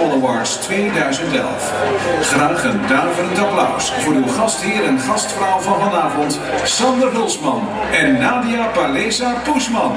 Awards 2011. Graag een duiverend applaus voor uw gastheer en gastvrouw van vanavond, Sander Hulsman en Nadia Palesa Poesman.